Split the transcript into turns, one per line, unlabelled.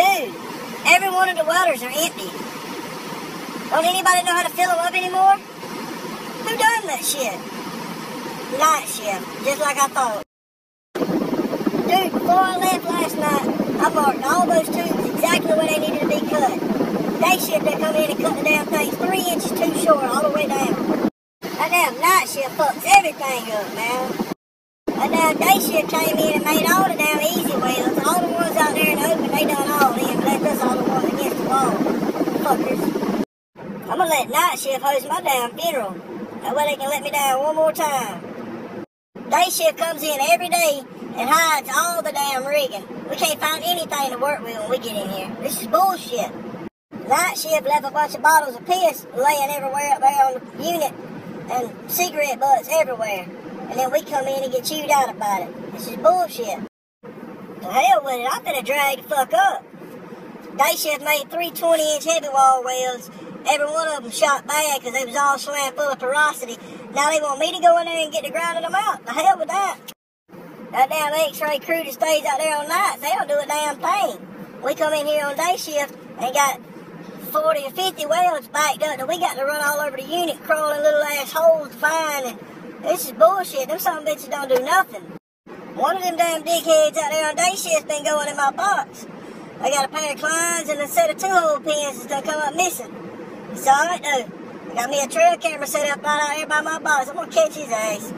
Dude, every one of the welders are empty. Don't anybody know how to fill them up anymore? Who done that shit? Night shift, just like I thought. Dude, before I left last night, I marked all those tubes exactly where they needed to be cut. Day shift, they come in and cut the damn things three inches too short all the way down. That damn night shift fucks everything up, man. That damn day shift came in and made all the damn easy welds. All the ones out there in the open, they done all them. Left us all the ones against the wall. Fuckers. I'm gonna let night shift host my damn funeral. That way they can let me down one more time. Day shift comes in every day and hides all the damn rigging. We can't find anything to work with when we get in here. This is bullshit. Night shift left a bunch of bottles of piss laying everywhere up there on the unit and cigarette butts everywhere. And then we come in and get chewed out about it. This is bullshit. The hell with it, I'm gonna drag the fuck up. Day shift made three 20 inch heavy wall welds. Every one of them shot bad because they was all slammed full of porosity. Now they want me to go in there and get the ground grinding them out. The hell with that. That damn x-ray crew that stays out there on nights, they don't do a damn thing. We come in here on day shift and got 40 or 50 welds backed up that we got to run all over the unit, crawling little ass holes to find. And this is bullshit. Them some bitches don't do nothing. One of them damn dickheads out there on day shift been going in my box. I got a pair of Kleins and a set of two-hole pins that's gonna come up missing. It's alright though. I got me a trail camera set up right out here by my box. I'm gonna catch his ass.